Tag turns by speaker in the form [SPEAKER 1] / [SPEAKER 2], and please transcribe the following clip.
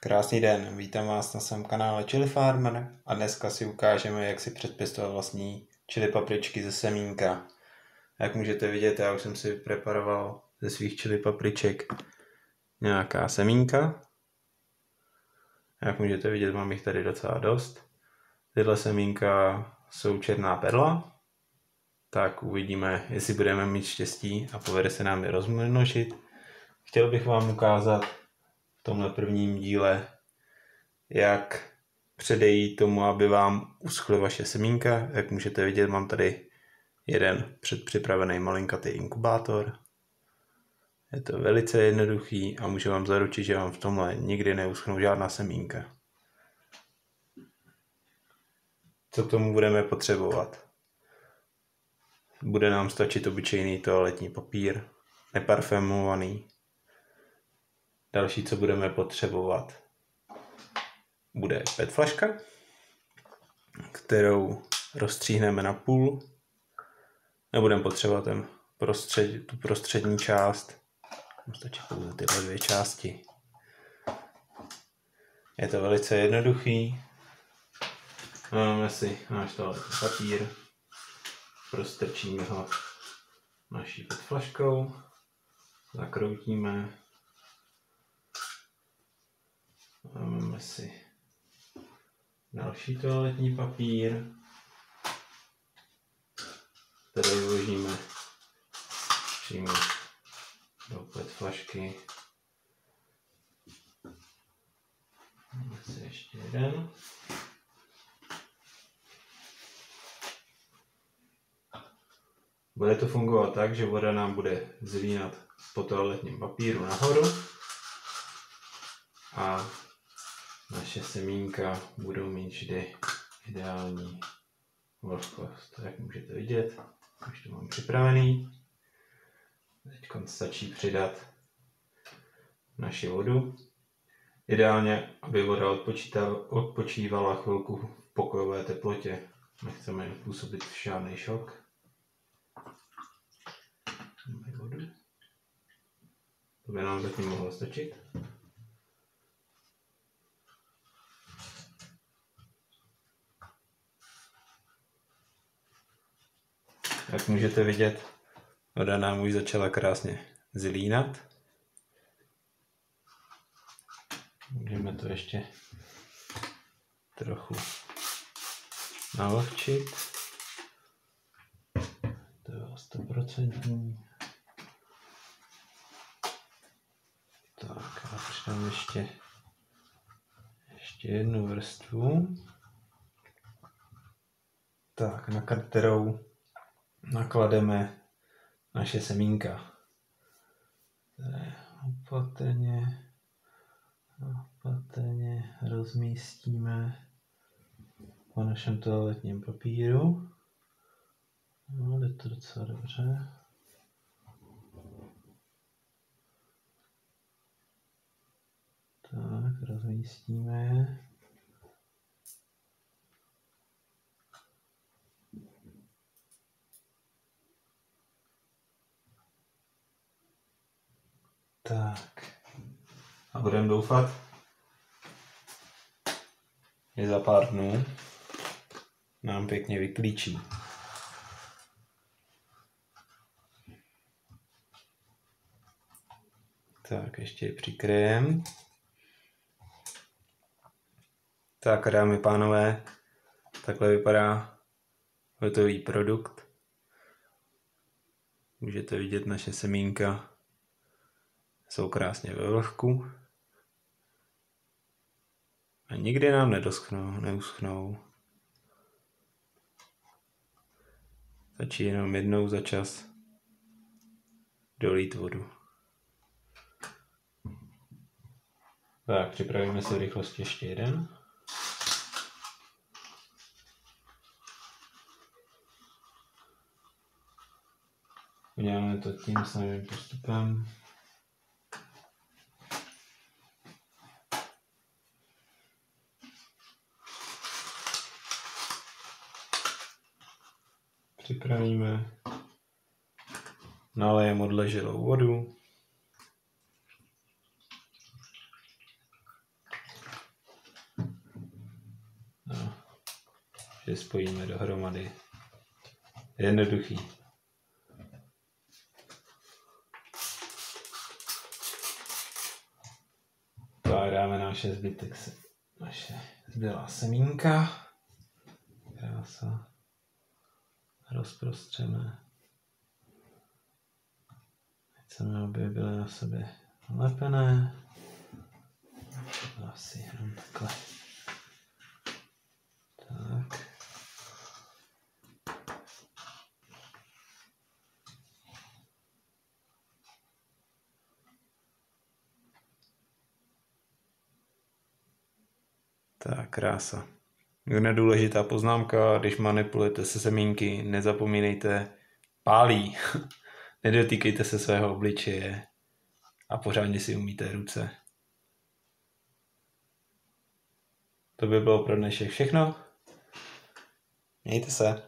[SPEAKER 1] Krásný den, vítám vás na svém kanále Chili Farmer a dneska si ukážeme, jak si předpěstovat vlastní chili papričky ze semínka. Jak můžete vidět, já už jsem si preparoval ze svých chili papriček nějaká semínka. Jak můžete vidět, mám jich tady docela dost. Tyhle semínka jsou černá perla, tak uvidíme, jestli budeme mít štěstí a povede se nám je rozmnožit. Chtěl bych vám ukázat tomhle prvním díle, jak předejít tomu, aby vám uschly vaše semínka. Jak můžete vidět, mám tady jeden předpřipravený malinkatý inkubátor. Je to velice jednoduchý a můžu vám zaručit, že vám v tomhle nikdy neuschnou žádná semínka. Co k tomu budeme potřebovat? Bude nám stačit obyčejný toaletní papír, neparfumovaný. Další, co budeme potřebovat, bude PET flaška, kterou rozstříhneme na půl. Nebudeme potřebovat ten prostřed, tu prostřední část. Stačí pouze tyhle dvě části. Je to velice jednoduchý. Máme si náš toaletní papír, prostrčíme ho naší PET flaškou, zakroutíme, máme si další toaletní papír, který vložíme přímo do PET flašky. Máme si ještě jeden. Bude to fungovat tak, že voda nám bude zlínat po toaletním papíru nahoru a naše semínka budou mít vždy ideální vlhkost. Jak můžete vidět, už to mám připravený. Teď stačí přidat naši vodu. Ideálně, aby voda odpočívala chvilku v pokojové teplotě. Nechceme jen působit žádný šok. vodu. To by nám zatím mohlo stačit. Jak můžete vidět, voda nám už začala krásně zlínat. Můžeme to ještě trochu navlhčit. To je 100%. Tak a přidám ještě, ještě jednu vrstvu. Tak, na kterou naklademe naše semínka. Opatrně, opatrně rozmístíme po našem toaletním papíru. No, jde to docela dobře. Tak, rozmístíme. Tak. A budeme doufat, že za pár dnů nám pěkně vyklíčí. Tak, ještě je přikryjem. Tak, dámy pánové, takhle vypadá hotový produkt. Můžete vidět naše semínka jsou krásně ve vlhku a nikdy nám nedoschnou, neuschnou. Stačí jenom jednou za čas dolít vodu. Tak, připravíme si v rychlosti ještě jeden. Uděláme to tím samým postupem. připravíme. Nalejeme odleželou vodu. No, že spojíme dohromady. Jednoduchý. Dáme naše zbytek, naše zbylá semínka. Krása. Rozprostřeme. Chceme, aby byly na sebe lepené. Asi jenom takhle. Tak. Tak, krása. Jedna důležitá poznámka, když manipulujete se semínky, nezapomínejte, pálí. Nedotýkejte se svého obličeje a pořádně si umíte ruce. To by bylo pro dnešek všechno. Mějte se.